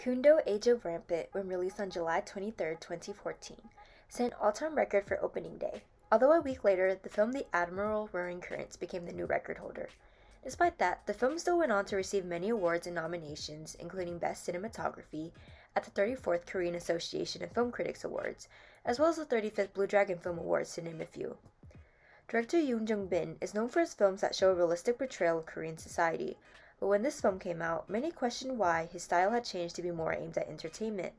Kundo Age of Rampant, when released on July 23, 2014, set an all-time record for opening day. Although a week later, the film The Admiral Roaring Currents became the new record holder. Despite that, the film still went on to receive many awards and nominations, including Best Cinematography at the 34th Korean Association of Film Critics Awards, as well as the 35th Blue Dragon Film Awards, to name a few. Director Yoon Jong-bin is known for his films that show a realistic portrayal of Korean society, but when this film came out, many questioned why his style had changed to be more aimed at entertainment.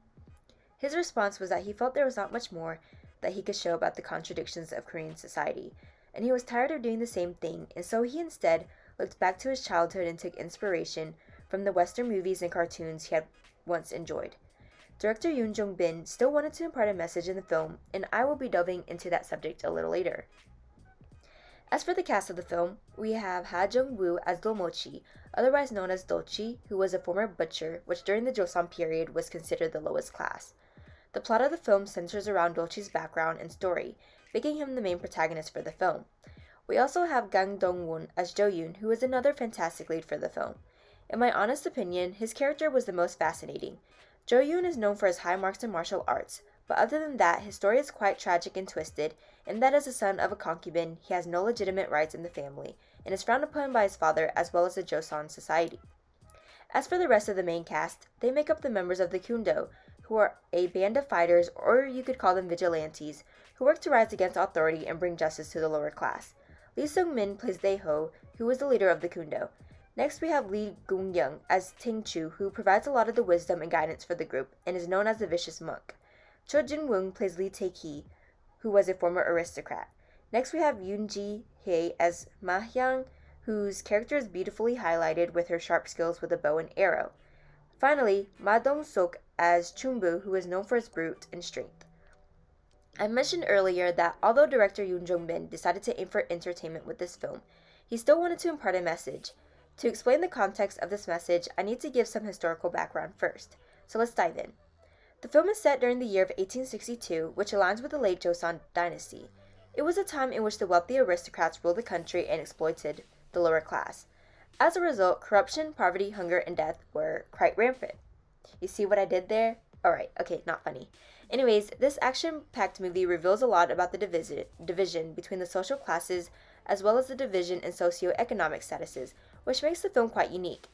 His response was that he felt there was not much more that he could show about the contradictions of Korean society, and he was tired of doing the same thing, and so he instead looked back to his childhood and took inspiration from the Western movies and cartoons he had once enjoyed. Director Yoon Jong Bin still wanted to impart a message in the film, and I will be delving into that subject a little later. As for the cast of the film, we have Ha Jung Woo as Do Mochi, otherwise known as Dochi, who was a former butcher, which during the Joseon period was considered the lowest class. The plot of the film centers around Dochi's background and story, making him the main protagonist for the film. We also have Gang Dong-won as Jo Yoon, who is another fantastic lead for the film. In my honest opinion, his character was the most fascinating. Jo Yoon is known for his high marks in martial arts, but other than that, his story is quite tragic and twisted, in that as a son of a concubine, he has no legitimate rights in the family, and is frowned upon by his father as well as the Joseon society. As for the rest of the main cast, they make up the members of the Kundo, who are a band of fighters, or you could call them vigilantes, who work to rise against authority and bring justice to the lower class. Lee Sung Min plays Dae-ho, who is the leader of the Kundo. Next, we have Lee Geung Young as Ting Chu, who provides a lot of the wisdom and guidance for the group and is known as the vicious monk. Cho Jin Woong plays Lee Tae Ki, who was a former aristocrat. Next, we have Yoon Ji Hye as Ma Hyang, whose character is beautifully highlighted with her sharp skills with a bow and arrow. Finally, Ma Dong Seok as Chumbu, who is known for his brute and strength. I mentioned earlier that although director Yoon Jong Bin decided to aim for entertainment with this film, he still wanted to impart a message. To explain the context of this message, I need to give some historical background first. So let's dive in. The film is set during the year of 1862, which aligns with the late Joseon dynasty. It was a time in which the wealthy aristocrats ruled the country and exploited the lower class. As a result, corruption, poverty, hunger, and death were quite rampant. You see what I did there? Alright, okay, not funny. Anyways, this action packed movie reveals a lot about the division, division between the social classes as well as the division in socioeconomic statuses, which makes the film quite unique.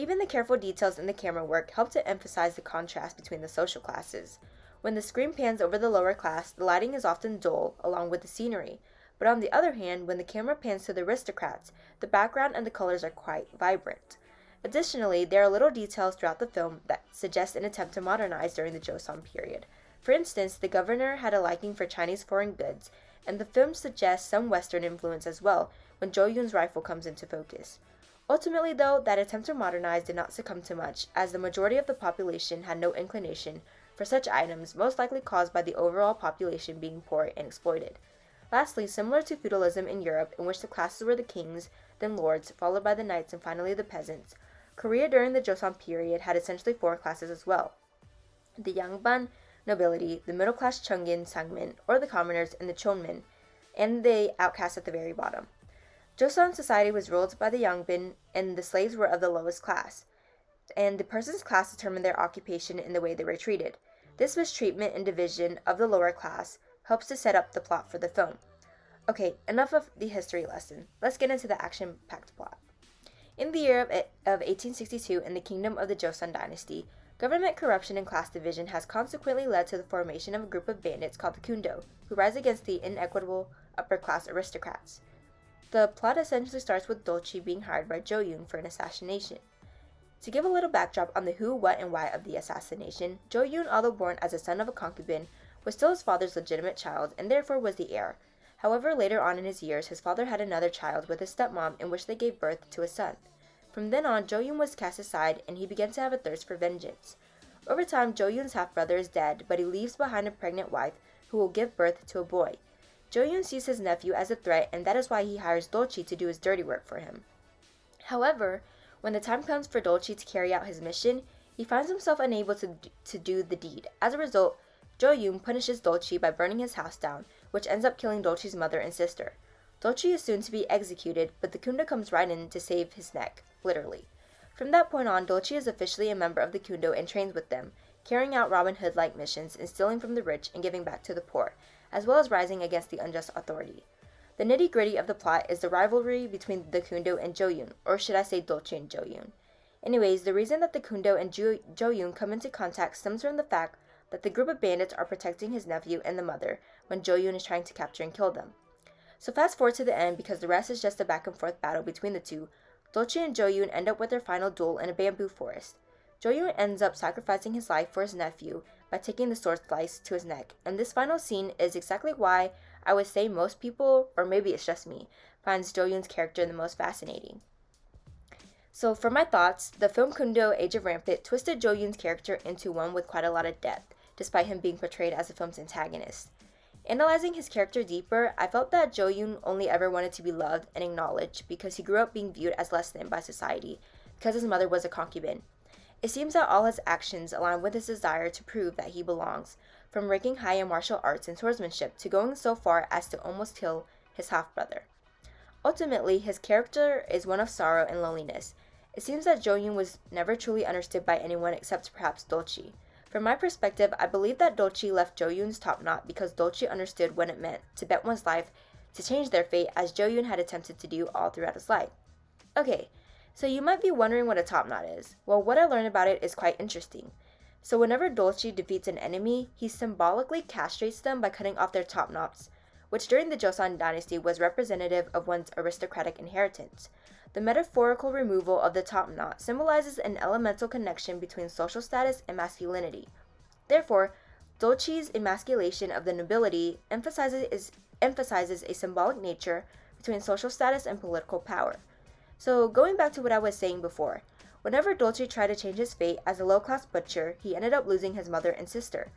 Even the careful details in the camera work help to emphasize the contrast between the social classes. When the screen pans over the lower class, the lighting is often dull, along with the scenery. But on the other hand, when the camera pans to the aristocrats, the background and the colors are quite vibrant. Additionally, there are little details throughout the film that suggest an attempt to modernize during the Joseon period. For instance, the governor had a liking for Chinese foreign goods, and the film suggests some Western influence as well when Jo Yoon's rifle comes into focus. Ultimately, though, that attempt to modernize did not succumb to much, as the majority of the population had no inclination for such items, most likely caused by the overall population being poor and exploited. Lastly, similar to feudalism in Europe, in which the classes were the kings, then lords, followed by the knights, and finally the peasants, Korea during the Joseon period had essentially four classes as well the Yangban nobility, the middle class Chungin, Sangmin, or the commoners, and the Chonmin, and the outcasts at the very bottom. Joseon society was ruled by the Yangban, and the slaves were of the lowest class, and the person's class determined their occupation and the way they were treated. This mistreatment and division of the lower class helps to set up the plot for the film. Okay, enough of the history lesson. Let's get into the action packed plot. In the year of, eh, of 1862, in the kingdom of the Joseon dynasty, government corruption and class division has consequently led to the formation of a group of bandits called the Kundo, who rise against the inequitable upper class aristocrats. The plot essentially starts with Dolchi being hired by Jo Yoon for an assassination. To give a little backdrop on the who, what, and why of the assassination, Jo Yoon, although born as a son of a concubine, was still his father's legitimate child and therefore was the heir. However, later on in his years, his father had another child with his stepmom in which they gave birth to a son. From then on, Jo Yoon was cast aside and he began to have a thirst for vengeance. Over time, Jo Yoon's half brother is dead, but he leaves behind a pregnant wife who will give birth to a boy. Jo Yoon sees his nephew as a threat, and that is why he hires Dolchi to do his dirty work for him. However, when the time comes for Dolchi to carry out his mission, he finds himself unable to, to do the deed. As a result, Jo Yoon punishes Dolchi by burning his house down, which ends up killing Dolchi's mother and sister. Dolchi is soon to be executed, but the Kundo comes right in to save his neck, literally. From that point on, Dolchi is officially a member of the Kundo and trains with them, carrying out Robin Hood like missions stealing from the rich and giving back to the poor, as well as rising against the unjust authority. The nitty gritty of the plot is the rivalry between the Kundo and Jo Yoon, or should I say Dolchi and Jo Yoon. Anyways, the reason that the Kundo and jo- Joyun come into contact stems from the fact that the group of bandits are protecting his nephew and the mother when Jo Yoon is trying to capture and kill them. So fast forward to the end because the rest is just a back and forth battle between the two. Dolchi and Jo Yoon end up with their final duel in a bamboo forest. Jo Yoon ends up sacrificing his life for his nephew by taking the sword slice to his neck, and this final scene is exactly why I would say most people, or maybe it's just me, finds Jo character the most fascinating. So, for my thoughts, the film Kundo Age of Rampant twisted Jo character into one with quite a lot of depth, despite him being portrayed as the film's antagonist. Analyzing his character deeper, I felt that Jo only ever wanted to be loved and acknowledged because he grew up being viewed as less than by society because his mother was a concubine. It seems that all his actions align with his desire to prove that he belongs, from ranking high in martial arts and swordsmanship to going so far as to almost kill his half brother. Ultimately, his character is one of sorrow and loneliness. It seems that Jo was never truly understood by anyone except perhaps Dolchi. From my perspective, I believe that Dolchi left Jo top knot because Dolchi understood what it meant to bet one's life to change their fate as Jo had attempted to do all throughout his life. Okay, so you might be wondering what a top knot is. Well, what I learned about it is quite interesting. So whenever Dolchi defeats an enemy, he symbolically castrates them by cutting off their top knots, which during the Joseon dynasty was representative of one's aristocratic inheritance. The metaphorical removal of the top knot symbolizes an elemental connection between social status and masculinity. Therefore, Dolchi's emasculation of the nobility emphasizes, emphasizes a symbolic nature between social status and political power. So, going back to what I was saying before, Whenever Dolchi tried to change his fate as a low class butcher, he ended up losing his mother and sister.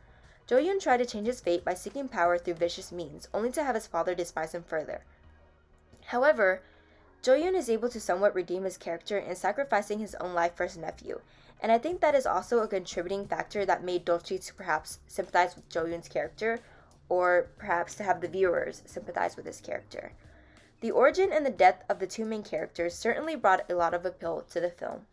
Jo Yoon tried to change his fate by seeking power through vicious means, only to have his father despise him further. However, Jo Yoon is able to somewhat redeem his character in sacrificing his own life for his nephew, and I think that is also a contributing factor that made Dolchi to perhaps sympathize with Jo Yoon's character, or perhaps to have the viewers sympathize with his character. The origin and the death of the two main characters certainly brought a lot of appeal to the film.